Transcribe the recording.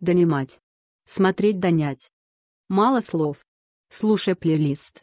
Донимать. Смотреть донять. Мало слов. Слушай плейлист.